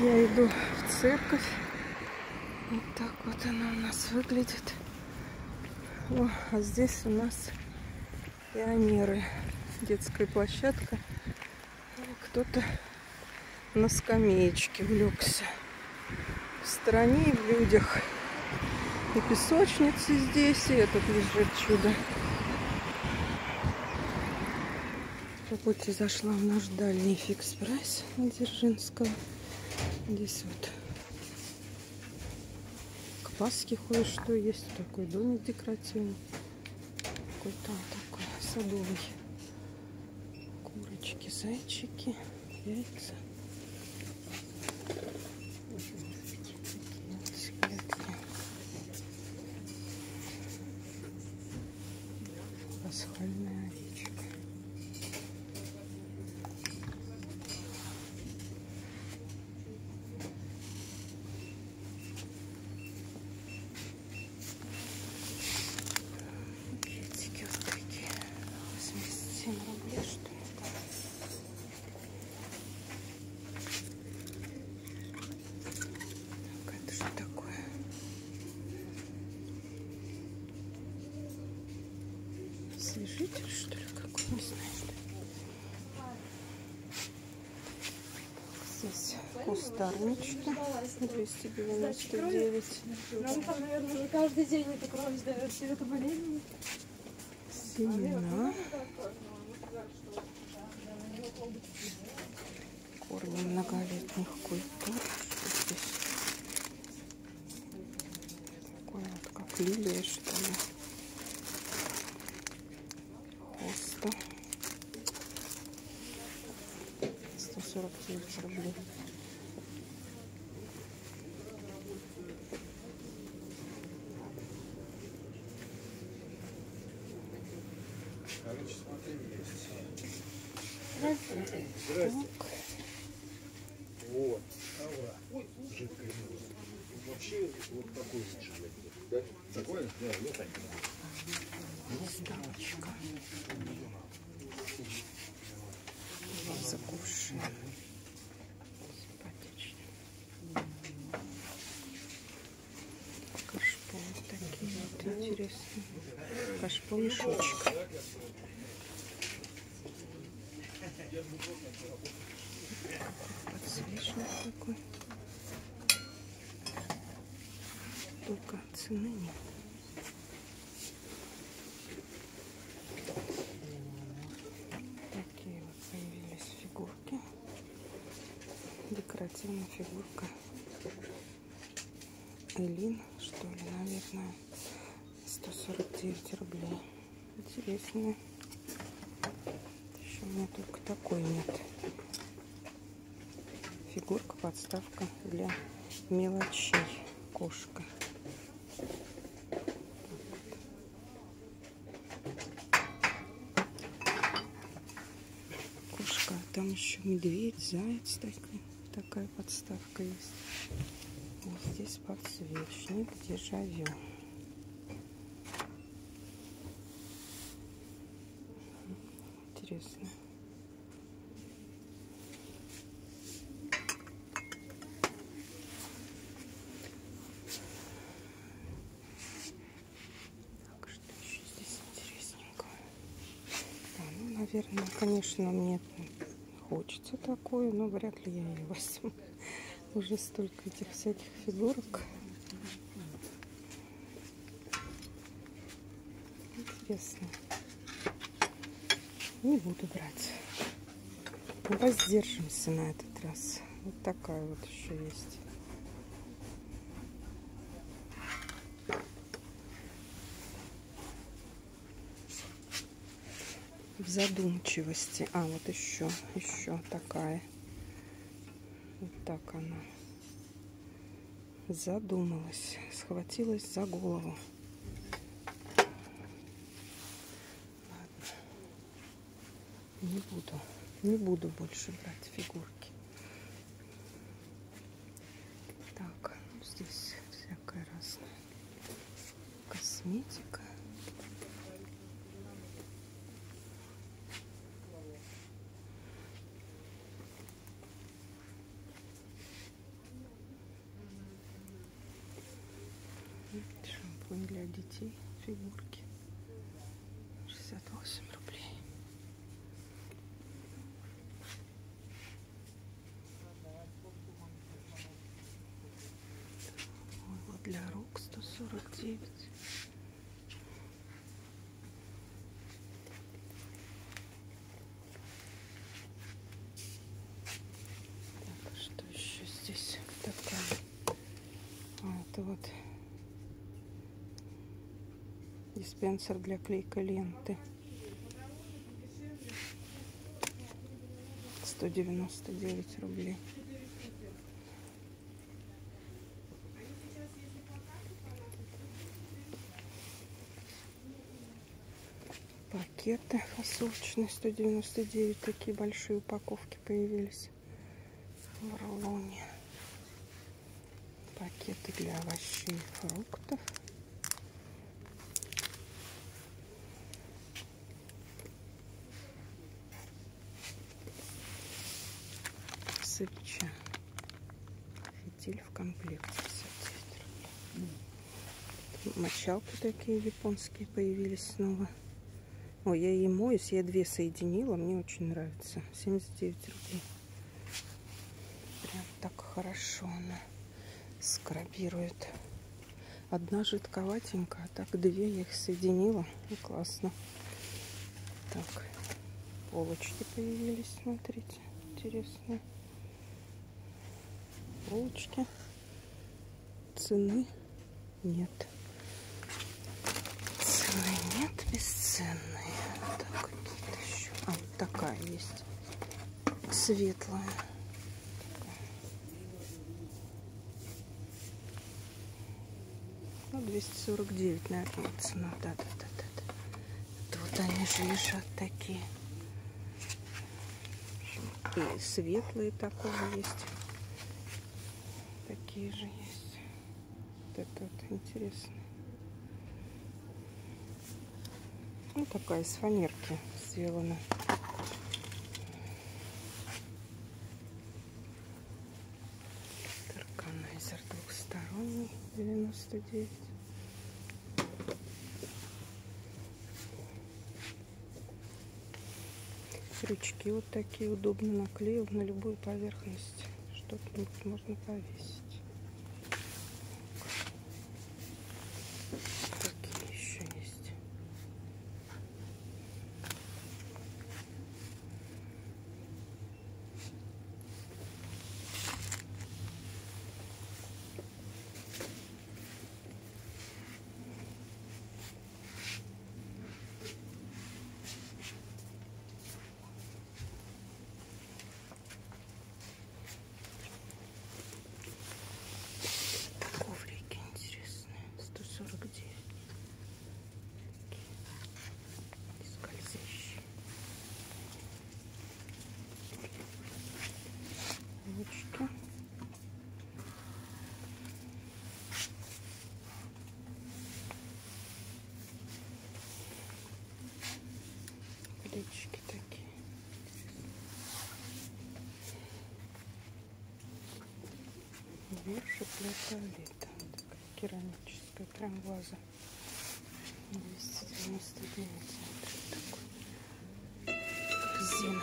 Я иду в церковь. Вот так вот она у нас выглядит. О, а здесь у нас пионеры. Детская площадка. Кто-то на скамеечке влегся. В стороне и в людях. И песочницы здесь, и этот лежит чудо. По пути зашла в наш дальний Fix Price на Дзержинского. Здесь вот к Пасхе кое-что есть. Такой домик декоративный. Какой-то такой садовый. Курочки, зайчики, яйца. Пасхальная овечка. Букетики вот такие. 87 рублей, что ли? Так, это что такое? Освежитель, что ли, какой? Не знаю, что. Здесь кустарнички. 299. Нам там, наверное, уже каждый день эту кровь сдает, все это болезнь. Семена. Корни многолетних культур. Здесь? Такое вот, как лилия, что ли. 149 рублей. Так. Вот. Аура. Жидкая музыка. Вообще вот такой лучше. Да? Такой? Да, вот так. Закувшие. Симпатично. Кашпо вот такие вот интересные. Кашпо мешочек. Подсвечник такой. Только цены нет. Такие вот появились фигурки. Декоративная фигурка. Элин, что ли, наверное. 149 рублей. Интересно. Еще у меня только такой нет. Фигурка, подставка для мелочей. Кошка. Кошка, а там еще медведь, заяц такой. Такая подставка есть. Вот здесь подсвечник, дежавю. Интересно. Так, что еще здесь интересненького? Да, ну, наверное, конечно, мне хочется такое, но вряд ли я ее возьму. Уже столько этих всяких фигурок. Интересно. Не буду брать. Воздержимся на этот раз. Вот такая вот еще есть. В задумчивости. А, вот еще, еще такая. Вот так она. Задумалась. Схватилась за голову. Ладно. Не буду. Не буду больше брать фигурки. Так, ну, здесь всякая разная косметика. Шампунь для детей. Фигурки. 68 рублей. Мыло для рук 149. Так, а что еще здесь такое? А, это вот диспенсер для клейкой ленты. 199 рублей. Пакеты фасовочные 199. Такие большие упаковки появились в рулоне. Пакеты для овощей и фруктов. Сыча. Фитиль в комплекте 59 рублей. Мочалки такие японские появились снова. Ой, я ей моюсь, я две соединила, мне очень нравится. 79 рублей. Прям так хорошо она скрабирует. Одна жидковатенькая, а так две я их соединила. И классно. Так, полочки появились, смотрите, интересные. Полочки. Цены нет. Цены нет, бесценные. Так, еще. А, вот такая есть. Светлая. Ну, 249, наверное, цена. Да, да, да, да. вот они же лежат такие. И светлые такого есть. Такие же есть. Вот это вот интересно. Ну, такая из фанерки сделана. Органайзер двухсторонний, 99. Крючки вот такие удобно наклеил на любую поверхность. Что-то можно повесить. Какие еще есть? Коврики интересные. 149. И скользящие. Ручки. Плечики такие. Вершик для туалета. Такая керамическая крем ваза. 299 смотри, такой. Корзина.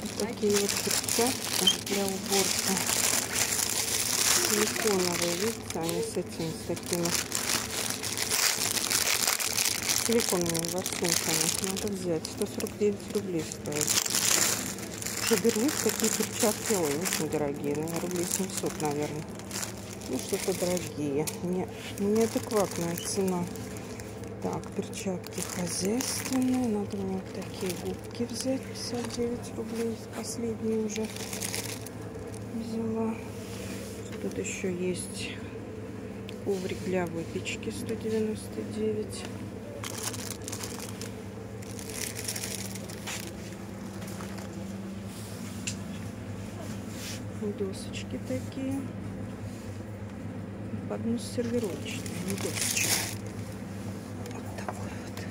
Вот такие вот перчатки для уборки. Силиконовые, видите, они с этими, с такими силиконовыми ворсинками. Надо взять. 149 рублей стоит. Забернись, какие перчатки. Ой, очень дорогие. Наверное, рублей 700, наверное. Ну, что-то дорогие. Не, неадекватная цена. Так, перчатки хозяйственные. Надо мне вот такие губки взять. 59 рублей. Последние уже взяла. Тут еще есть коврик для выпечки 199. Досочки такие. Поднос сервировочный, не досочка. Вот такой вот.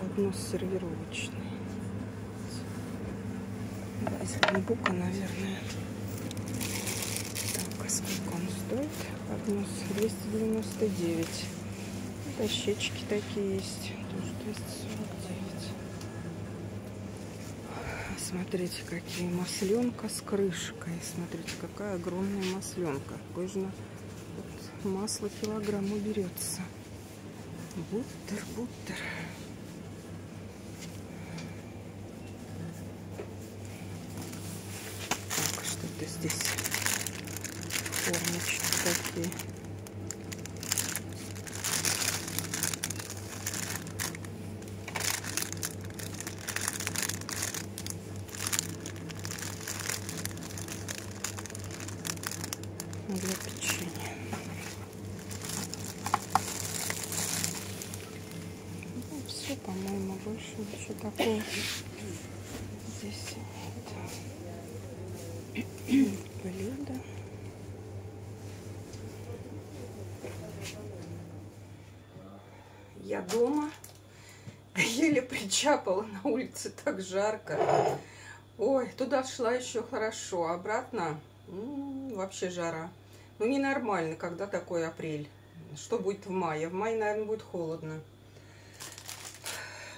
Поднос сервировочный. Да, из бамбука, наверное. Так, а Сколько он стоит? Поднос 299. Дощечки такие есть. Тоже 249. Смотрите, какие масленка с крышкой. Смотрите, какая огромная масленка. Кожно вот масло килограмм уберется. Буттер, буттер. Так, что-то здесь формочки такие. Для печенья. Ну, все, по-моему, больше ничего такого здесь нет. Блюдо. Я дома. Еле причапала на улице, так жарко. Ой, туда шла еще хорошо, обратно м вообще жара. Ну, ненормально, когда такой апрель. Что будет в мае? В мае, наверное, будет холодно.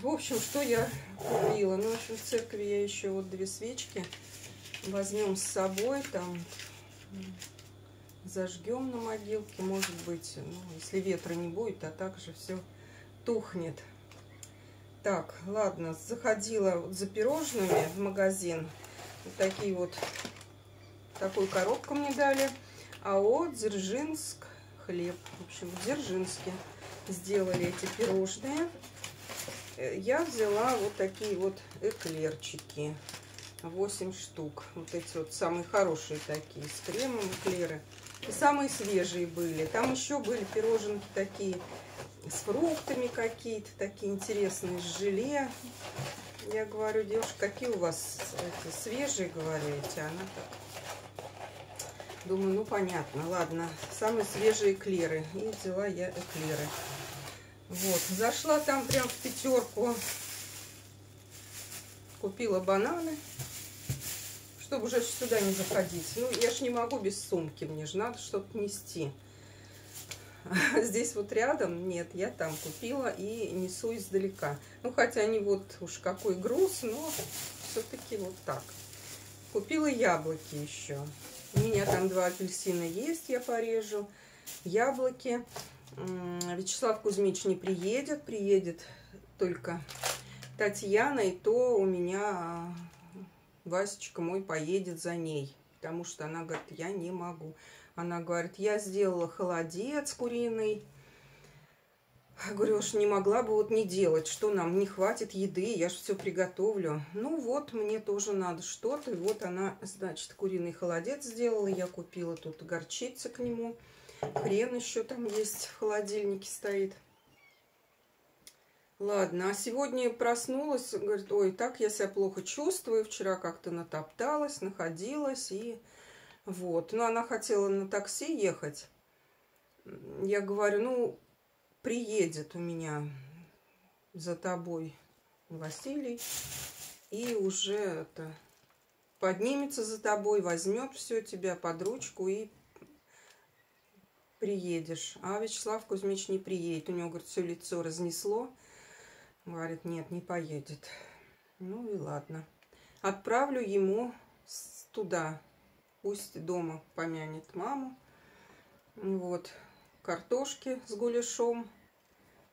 В общем, что я купила? Ну, в общем, в церкви я еще вот две свечки возьмем с собой. Там зажгем на могилке, может быть, ну, если ветра не будет, а также все тухнет. Так, ладно, заходила за пирожными в магазин. Вот такие вот, такую коробку мне дали. АО Дзержинск хлеб. В общем, в Дзержинске сделали эти пирожные. Э, я взяла вот такие вот эклерчики. 8 штук. Вот эти вот самые хорошие такие, с кремом эклеры. И самые свежие были. Там еще были пироженки такие с фруктами какие-то, такие интересные, с желе. Я говорю, девушка, какие у вас эти свежие, говорите? Она так Думаю, ну понятно, ладно. Самые свежие эклеры. И взяла я эклеры. Вот, зашла там прям в пятерку. Купила бананы, чтобы уже сюда не заходить. Ну, я ж не могу без сумки, мне же надо что-то нести. здесь вот рядом, нет, я там купила и несу издалека. Ну, хотя не вот уж какой груз, но все-таки вот так. Купила яблоки еще. У меня там два апельсина есть, я порежу. Яблоки. Вячеслав Кузьмич не приедет, приедет только Татьяна, и то у меня а, Васечка мой поедет за ней, потому что она говорит, я не могу. Она говорит, я сделала холодец куриный, Говорю, уж не могла бы вот не делать, что нам не хватит еды, я же все приготовлю. Ну вот, мне тоже надо что-то. И вот она, значит, куриный холодец сделала. Я купила тут горчица к нему. Хрен еще там есть в холодильнике стоит. Ладно, а сегодня проснулась, говорит, ой, так я себя плохо чувствую. Вчера как-то натопталась, находилась и вот. Ну, она хотела на такси ехать. Я говорю, ну, приедет у меня за тобой Василий и уже это поднимется за тобой, возьмет все тебя под ручку и приедешь. А Вячеслав Кузьмич не приедет. У него, говорит, все лицо разнесло. Говорит, нет, не поедет. Ну и ладно. Отправлю ему туда. Пусть дома помянет маму. Вот. Картошки с гуляшом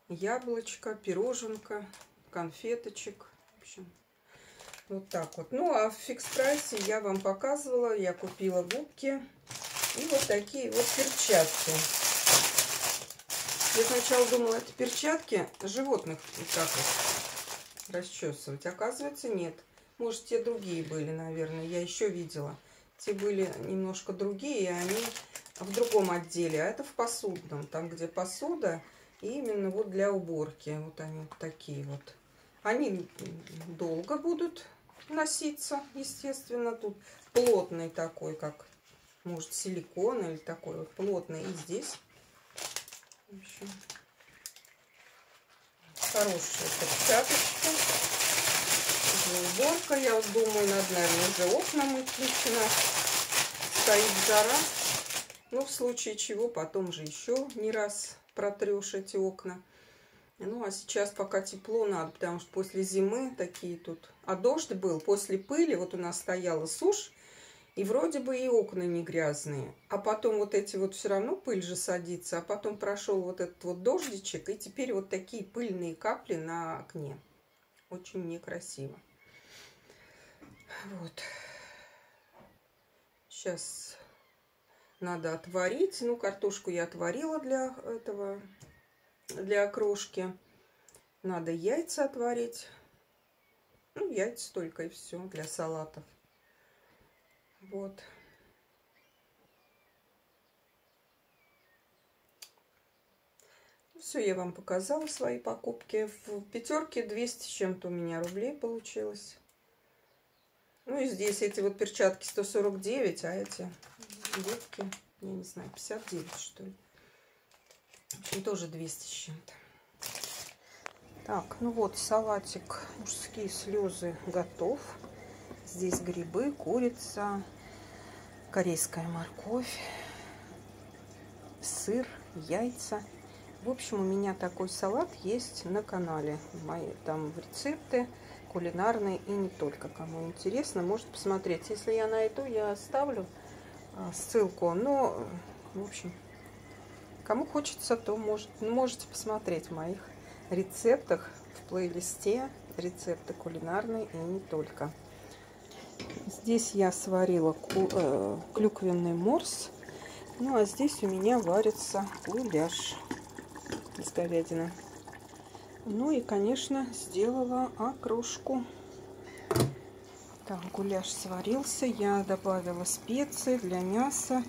яблочко, пироженка, конфеточек. В общем, вот так вот. Ну, а в фикс-прайсе я вам показывала. Я купила губки и вот такие вот перчатки. Я сначала думала, это перчатки животных вот так вот расчесывать. Оказывается, нет. Может, те другие были, наверное. Я еще видела. Те были немножко другие, и они в другом отделе. А это в посудном. Там, где посуда, и именно вот для уборки. Вот они вот такие вот. Они долго будут носиться, естественно. Тут плотный такой, как может силикон или такой вот плотный. И здесь в общем, хорошая. Уборка, я думаю, надо, наверное, уже окна мыть начинать. Стоит жара. Ну, в случае чего, потом же еще не раз протрешь эти окна. Ну, а сейчас пока тепло надо, потому что после зимы такие тут... А дождь был после пыли, вот у нас стояла сушь, и вроде бы и окна не грязные. А потом вот эти вот все равно пыль же садится, а потом прошел вот этот вот дождичек, и теперь вот такие пыльные капли на окне. Очень некрасиво. Вот. Сейчас надо отварить. Ну, картошку я отварила для этого, для окрошки. Надо яйца отварить. Ну, яйца только и все для салатов. Вот. Все, я вам показала свои покупки. В пятерке 200 с чем-то у меня рублей получилось. Ну и здесь эти вот перчатки 149, а эти детки, я не знаю, 59 что ли. В общем, тоже 200 с чем-то. Так, ну вот салатик мужские слезы готов. Здесь грибы, курица, корейская морковь, сыр, яйца. В общем, у меня такой салат есть на канале. Мои там рецепты кулинарные и не только. Кому интересно, может посмотреть. Если я найду, я оставлю ссылку. Но, в общем, кому хочется, то может, можете посмотреть в моих рецептах в плейлисте рецепты кулинарные и не только. Здесь я сварила э, клюквенный морс. Ну, а здесь у меня варится гуляш из говядины. Ну и, конечно, сделала окрошку. Так, гуляш сварился. Я добавила специи для мяса,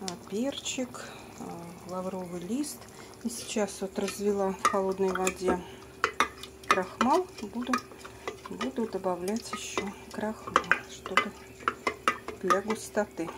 а, перчик, а, лавровый лист. И сейчас вот развела в холодной воде крахмал. Буду, буду добавлять еще крахмал, чтобы для густоты.